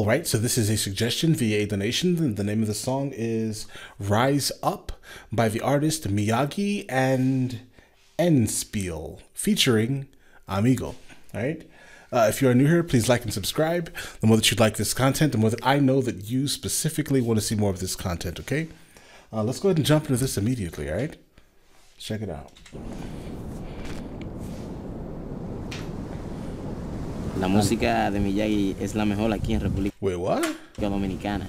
All right, so this is a suggestion via donation. The name of the song is Rise Up by the artist Miyagi and Endspiel, featuring Amigo. All right. Uh, if you are new here, please like and subscribe. The more that you like this content, the more that I know that you specifically want to see more of this content, okay? Uh, let's go ahead and jump into this immediately, all right? Check it out. La música de Miyagi es la mejor aquí en República Wait, what? Dominicana.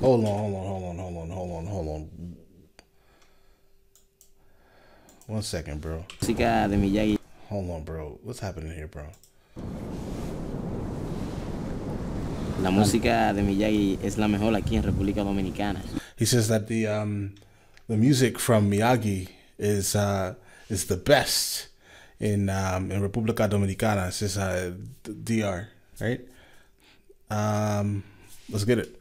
Hold on, hold on, hold on, hold on, hold on, hold on. One second, bro. Música de Miyagi Hold on, bro. What's happening here, bro? La música de Miyagi es la mejor aquí en República Dominicana. He says that the um the music from Miyagi is uh is the best in um in República Dominicana. It says uh DR, right? Um let's get it.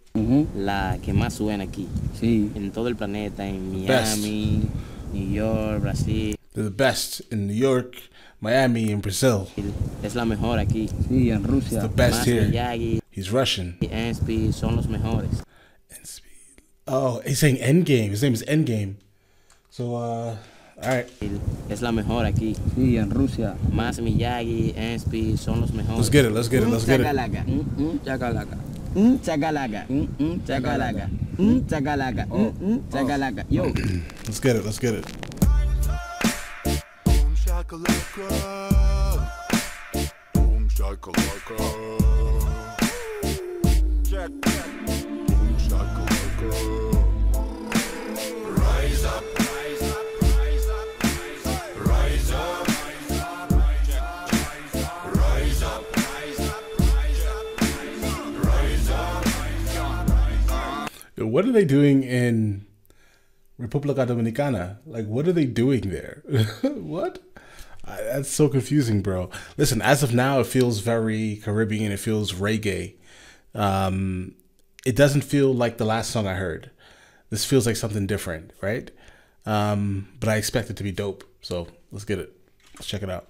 La que más suena aquí. Sí. En todo el planeta, en Best. Miami, New York, Brasil. They're the best in New York, Miami, and Brazil. Es la mejor aquí. Sí, en Rusia. The best Más here. Miyagi He's Russian. y Enspi son los mejores. Oh, he's saying Endgame. His name is Endgame. So uh all right. Es la mejor aquí. Sí, en Rusia. Más Miyagi, Enspi son los mejores. Let's get it. Let's get it. Let's get it. Chacalaca. Mm, mm, chacalaca. Mm, chacalaca. Mm, mm, chacalaca. Mm, chacalaca. Mm, mm, chacalaca. Yo. Let's get it. Let's get it. Boom shakalaka. Boom shakalaka. Check. Boom shakalaka. What are they doing in República Dominicana? Like, what are they doing there? what? I, that's so confusing, bro. Listen, as of now, it feels very Caribbean. It feels reggae. Um, it doesn't feel like the last song I heard. This feels like something different, right? Um, but I expect it to be dope. So let's get it. Let's check it out.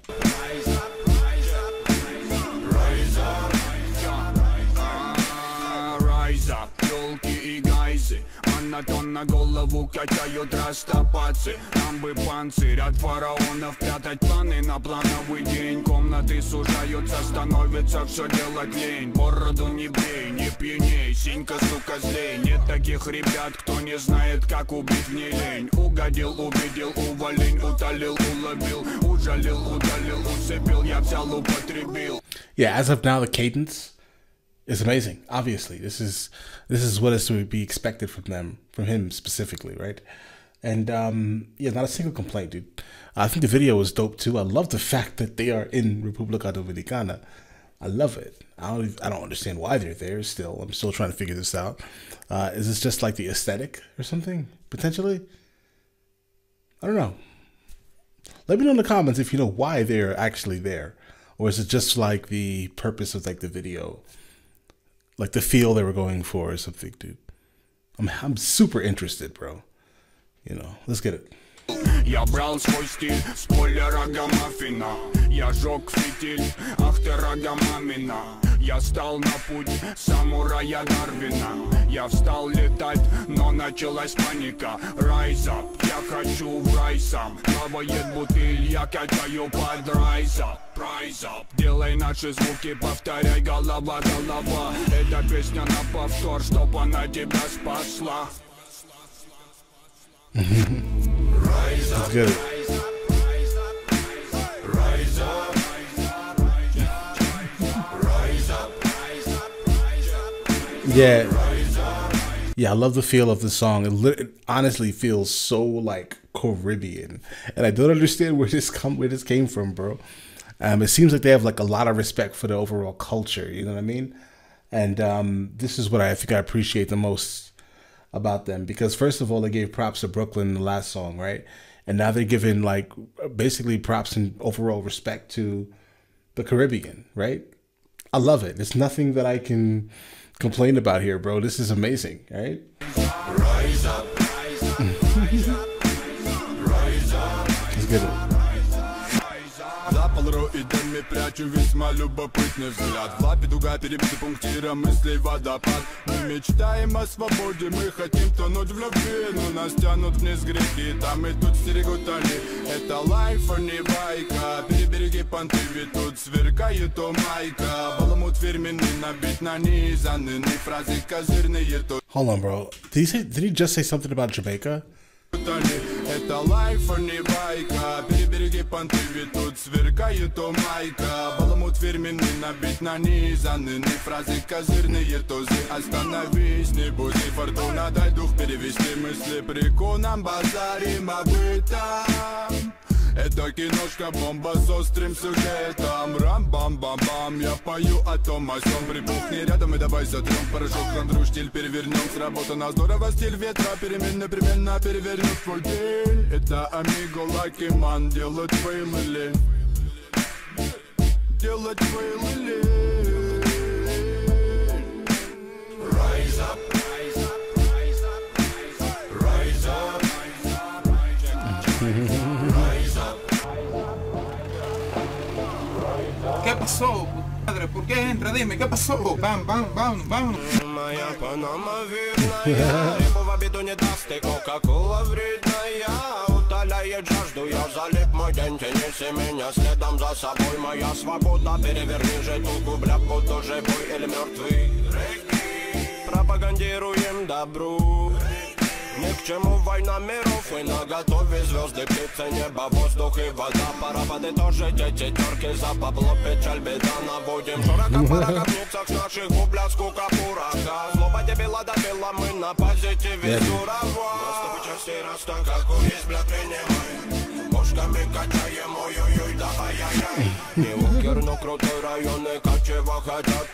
Гайзы Монотон на голову качают растопацы Нам бы панцирь от фараонов Прятать планы на плановый день. Комнаты сужаются, становится все делать лень. Бороду не брей, не пьяней Синька, сука, злей. Нет таких ребят, кто не знает, как убить в ней лень. Угодил, увидел, уволень Утолил, уловил, ужалил, удалил Усыпил, я взял, употребил. Yeah as of now the cadence is amazing obviously. This is this is what is to be expected from them from him specifically right? And um yeah not a single complaint dude. I think the video was dope too. I love the fact that they are in republica dominicana. I love it. I don't i don't understand why they're there still. I'm still trying to figure this out. Uh is this just like the aesthetic or something potentially? I don't know. Let me know in the comments if you know why they're actually there, or is it just like the purpose of like the video, like the feel they were going for or something, dude. I'm I'm super interested, bro. You know, let's get it. Я брал свой стиль с поля рогомаффина Я жег фитиль, ах ты рогомамина Я стал на путь самурая Дарвина. Я встал летать, но началась паника. Rise up, я хочу в рай сам Плавает бутыль, я качаю под rise up. Rise up, делай наши звуки, повторяй голова, голова. Эта песня на повтор, чтоб она тебя спасла. Let's get Yeah. Yeah, I love the feel of the song. It, li- it honestly feels so like Caribbean, and I don't understand where this come where this came from, bro. Um, it seems like they have like a lot of respect for the overall culture. You know what I mean? And um, this is what I think I appreciate the most about them because first of all, they gave props to Brooklyn in the last song, right? And now they're giving like basically props and overall respect to the Caribbean, right? I love it. It's nothing that I can complain about here, bro. This is amazing, right? Let's get it. Нами прячем весьма любопытный взгляд. В лапе дуга перебиты пунктира мыслей водопад. Мы мечтаем о свободе, мы хотим тонуть в любви. Но нас тянут вниз грехи, там и тут стерегут они Это лайф, а не байка. Перебереги понты, ведь тут сверкает о майка. Баламут фирменный, набит нанизанный Фразы козырные, тут Hold on, bro. Did he say? Did he just say something about Jamaica? Это лайф, а не байка понты, ведь тут сверкает о майка. Баламут фирменный, набит нанизанный Фразы козырные тузы Остановись, не буди фортуна Дай дух перевести мысли. Приконом базарим об этом это киношка бомба с острым сюжетом. Рам-бам-бам-бам Я пою о том, о сём. Припухни рядом и давай сотрем Порошок, хандру, штиль перевернем Сработано здорово, стиль ветра. Перемен непременно перевернет твой день. Это Амиго, Лаки, Ман. Делать фейлы. Делать фейлы qué entra? Dime, ¿qué pasó? Bam, bam, bam, bam. Жажду, я залип мой день, ти меня следом за собой, моя свобода, переверни же туку, бляпку, тоже бой или мертвый. Пропагандируем добро. Рейки ни к чему война миров? И на готове звезды, птицы, небо, воздух и вода. Пора подытожить эти терки за бабло Печаль, беда наводим. Широко в гробницах наших бубля, скука, пурака Злоба дебила добила, мы на позитиве. Сурова Наступит части раз так, как есть, бля, принимай. Бошками качаем, ой-ой-ой, да ай-яй-яй Не укер, но крутой район, и как чего хотят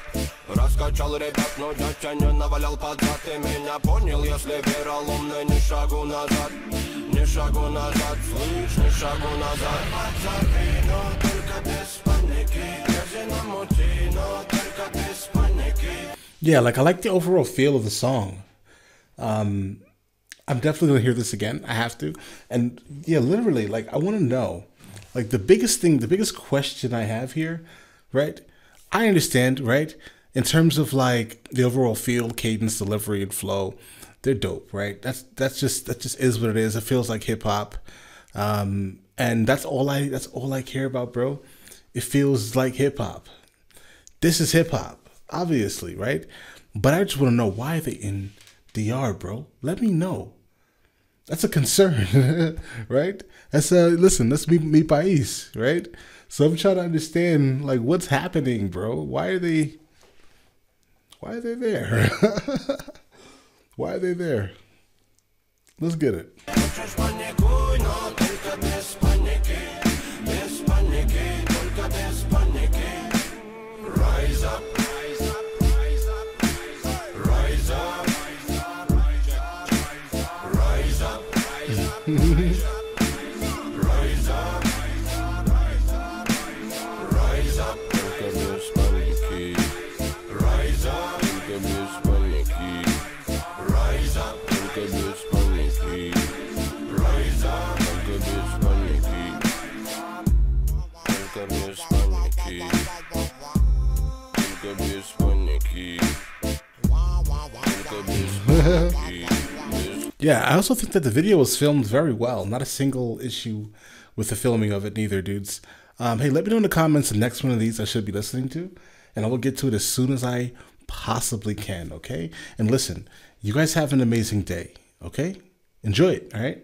Раскачал ребят, но дядя не навалял под зад Ты меня понял, если вероломный Ни шагу назад, ни шагу назад Слышь, ни шагу назад Подзорви, но только без паники Грязи намути, но только без паники Yeah, like I like the overall feel of the song. Um, I'm definitely gonna hear this again. I have to. And yeah, literally, like I want to know, like the biggest thing, the biggest question I have here, right? I understand, right? In terms of like the overall feel, cadence, delivery, and flow, they're dope, right? That's that's just that just is what it is. It feels like hip hop, um, and that's all I that's all I care about, bro. It feels like hip hop. This is hip hop, obviously, right? But I just want to know why they in DR, bro. Let me know. That's a concern, right? That's a listen. That's me, me país, right? So I'm trying to understand like what's happening, bro. Why are they? Why are they there? why are they there? Let's get it. Yeah, I also think that the video was filmed very well. Not a single issue with the filming of it, neither, dudes. Um, hey, let me know in the comments the next one of these I should be listening to, and I will get to it as soon as I possibly can, okay? And listen, you guys have an amazing day, okay? Enjoy it, all right?